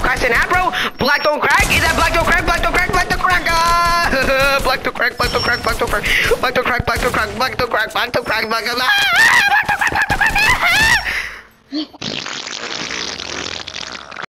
pressing that, bro? Black don't crack? Is that black don't crack? Black don't crack? Black don't crack? Ah! black don't crack? Black don't crack? Black don't crack? Black don't crack? Black don't crack? Black don't crack? Black don't crack? Black don't crack? Black don't crack?